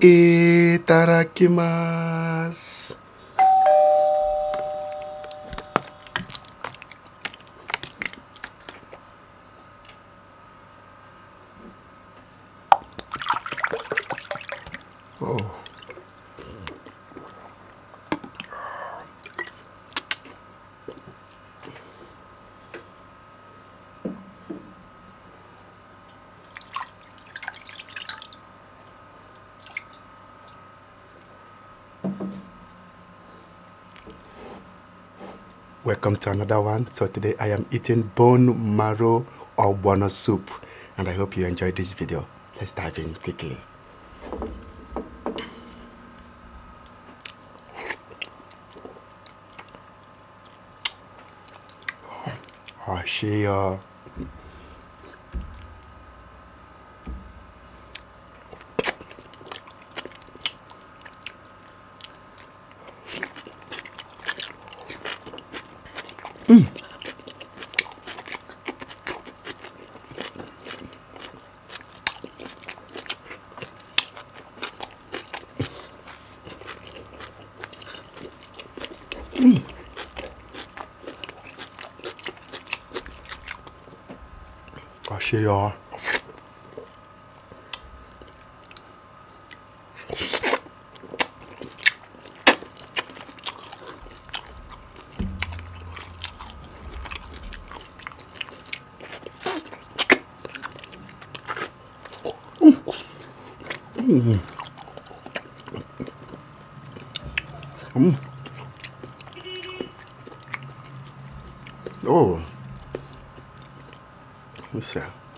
Itadakimasu. Oh. Welcome to another one. So today I am eating bone marrow ogbono soup and I hope you enjoyed this video. Let's dive in quickly. Oh, she uh 嗯，啊，谢谢啊。Àṣeyọ. Oh. What's that?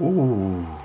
오.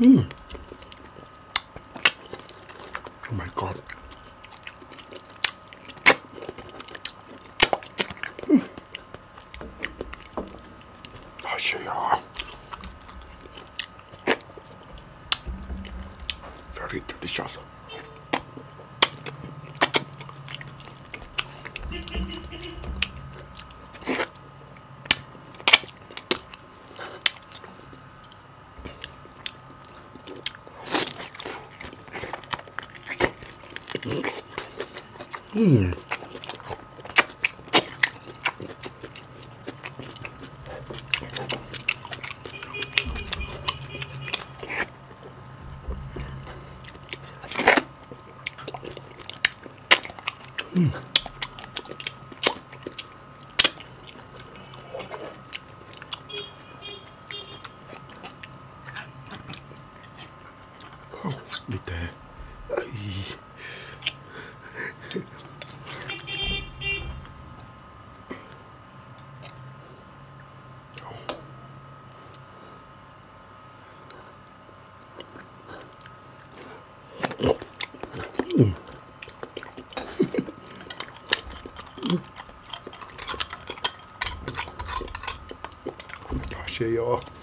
Mm. Oh my God. Mm. àṣeyọ. Very delicious. Oh, show you all.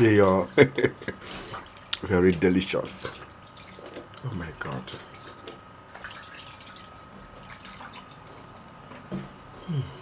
I'll very delicious. Oh my God. Hmm.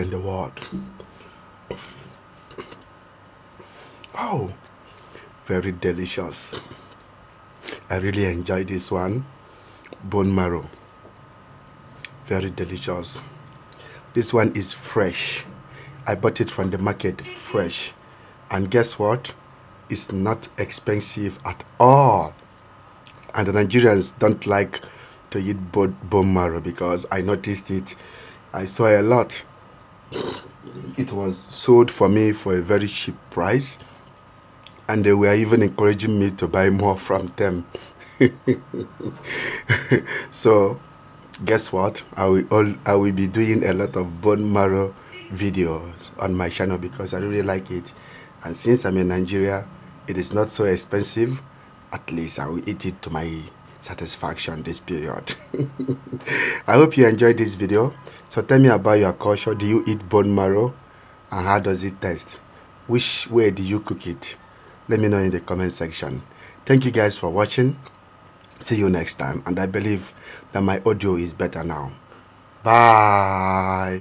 In the world. Oh, very delicious. I really enjoy this one. Bone marrow. Very delicious. This one is fresh. I bought it from the market fresh. And guess what? It's not expensive at all. And the Nigerians don't like to eat bone marrow because I noticed it. I saw a lot. It was sold for me for a very cheap price and they were even encouraging me to buy more from them. so guess what? I will, all, I will be doing a lot of bone marrow videos on my channel because I really like it. And since I'm in Nigeria, it is not so expensive. At least I will eat it to my satisfaction this period. I hope you enjoyed this video. So tell me about your culture. Do you eat bone marrow? And how does it taste? Which way do you cook it? Let me know in the comment section. Thank you guys for watching. See you next time. And I believe that my audio is better now. Bye.